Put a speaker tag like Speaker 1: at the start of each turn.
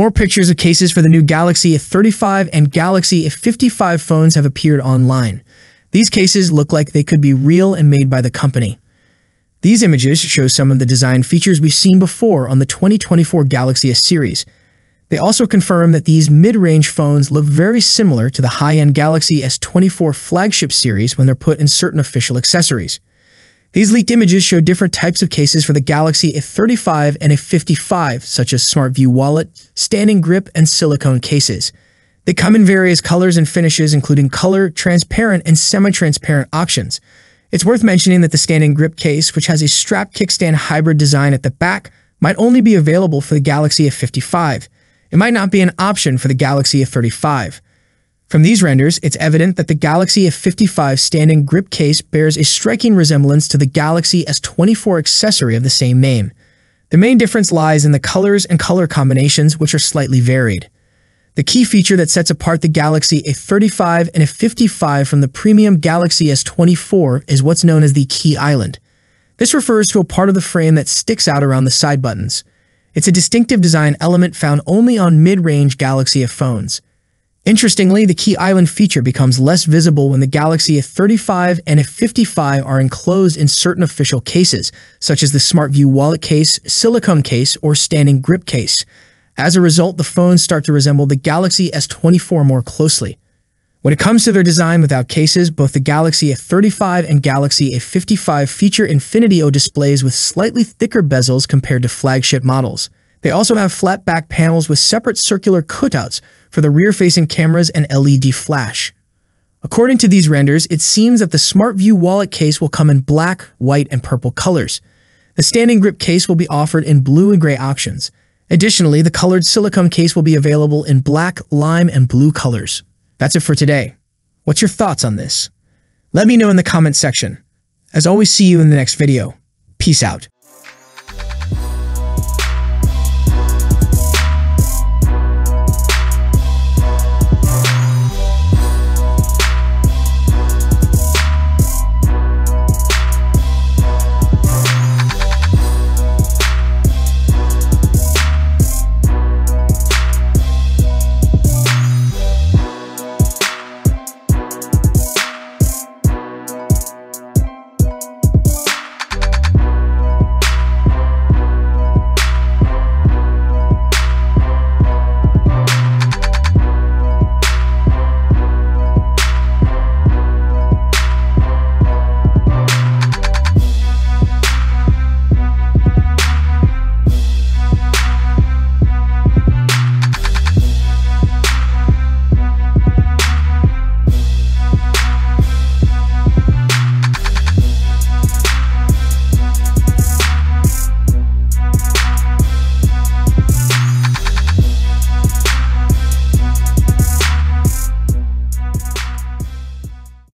Speaker 1: More pictures of cases for the new Galaxy A35 and Galaxy A55 phones have appeared online. These cases look like they could be real and made by the company. These images show some of the design features we've seen before on the 2024 Galaxy S series. They also confirm that these mid-range phones look very similar to the high-end Galaxy S24 flagship series when they're put in certain official accessories. These leaked images show different types of cases for the Galaxy A35 and A55, such as Smart View Wallet, standing grip, and silicone cases. They come in various colors and finishes, including color, transparent, and semi-transparent options. It's worth mentioning that the standing grip case, which has a strap kickstand hybrid design at the back, might only be available for the Galaxy A55. It might not be an option for the Galaxy A35. From these renders, it's evident that the Galaxy A55 standing grip case bears a striking resemblance to the Galaxy S24 accessory of the same name. The main difference lies in the colors and color combinations, which are slightly varied. The key feature that sets apart the Galaxy A35 and A55 from the premium Galaxy S24 is what's known as the key island. This refers to a part of the frame that sticks out around the side buttons. It's a distinctive design element found only on mid-range Galaxy A phones. Interestingly, the key island feature becomes less visible when the Galaxy A35 and A55 are enclosed in certain official cases, such as the Smart View wallet case, silicone case, or standing grip case. As a result, the phones start to resemble the Galaxy S24 more closely. When it comes to their design without cases, both the Galaxy A35 and Galaxy A55 feature Infinity O displays with slightly thicker bezels compared to flagship models. They also have flat back panels with separate circular cutouts for the rear-facing cameras and LED flash. According to these renders, it seems that the Smart View wallet case will come in black, white, and purple colors. The standing grip case will be offered in blue and gray options. Additionally, the colored silicone case will be available in black, lime, and blue colors. That's it for today. What's your thoughts on this? Let me know in the comment section. As always, see you in the next video. Peace out.